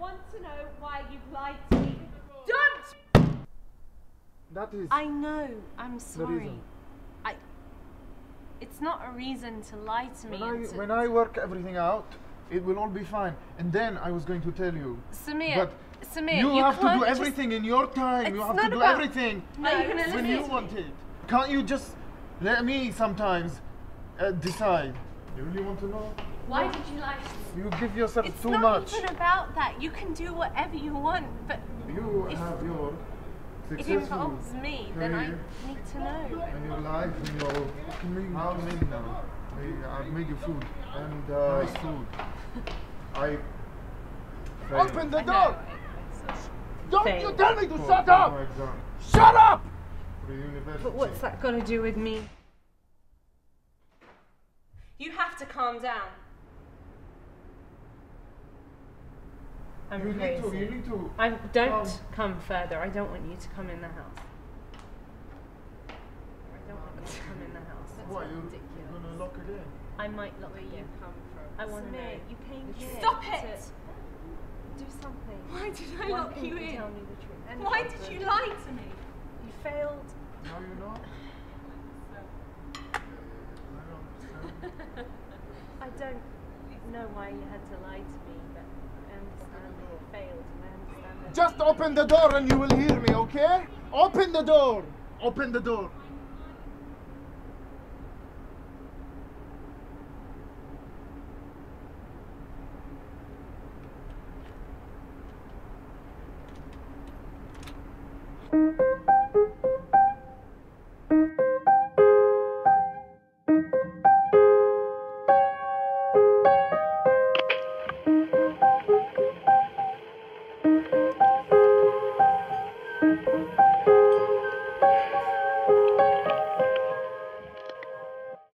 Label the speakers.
Speaker 1: want to know why you've lied to me.
Speaker 2: Don't!
Speaker 3: That is.
Speaker 2: I know. I'm sorry.
Speaker 3: reason.
Speaker 2: I. It's not a reason to lie to me.
Speaker 3: when I
Speaker 2: to-
Speaker 3: when I work everything out, it will all be fine. And then I was going to tell you.
Speaker 2: Samir,
Speaker 3: But
Speaker 2: Samir,
Speaker 3: you,
Speaker 2: you
Speaker 3: have to
Speaker 2: can't
Speaker 3: do
Speaker 2: just-
Speaker 3: everything in your time. you
Speaker 2: It's
Speaker 3: have to do
Speaker 2: about-
Speaker 3: everything
Speaker 2: Are you gonna
Speaker 3: when you
Speaker 2: to
Speaker 3: want it. Can't you just let me sometimes uh, decide? You really want to know?
Speaker 2: Why did you lie to me?
Speaker 3: You give yourself
Speaker 2: It's
Speaker 3: too
Speaker 2: not
Speaker 3: much.
Speaker 2: even about that. You can do whatever you want, but
Speaker 3: You
Speaker 2: if
Speaker 3: have your
Speaker 2: it
Speaker 3: successful
Speaker 2: involves me, then I need to know.
Speaker 3: and your life and your house now. I, I made you food and uh, nice food. I failed
Speaker 4: Open the door!
Speaker 2: I- I-
Speaker 4: Don't
Speaker 2: Fail.
Speaker 4: you tell me to shut up! Shut up!
Speaker 2: But what's that got to do with me? You have to calm down. I'm
Speaker 3: You
Speaker 2: crazy.
Speaker 3: need to. You need to.
Speaker 2: I don't
Speaker 3: Um,
Speaker 2: come further. I don't want you to come in the house. I don't want you to come in the house. That's
Speaker 3: What? You're
Speaker 2: ridiculous.
Speaker 3: gonna lock it in?
Speaker 2: I might lock you.
Speaker 1: come from.
Speaker 2: I want to know.
Speaker 1: Samir, you came here.
Speaker 2: Stop
Speaker 1: to
Speaker 2: it!
Speaker 1: Do something.
Speaker 2: Why did I
Speaker 1: One
Speaker 2: lock
Speaker 1: thing
Speaker 2: you
Speaker 1: to
Speaker 2: in?
Speaker 1: Tell me the truth. And
Speaker 2: Why did you lie to me?
Speaker 1: You failed.
Speaker 3: Now you know. I don't.
Speaker 1: I don't know why you had to lie to me, but I understand that you failed, and I understand that.
Speaker 4: Just open the door and you will hear me, okay? Open the door! Open the door!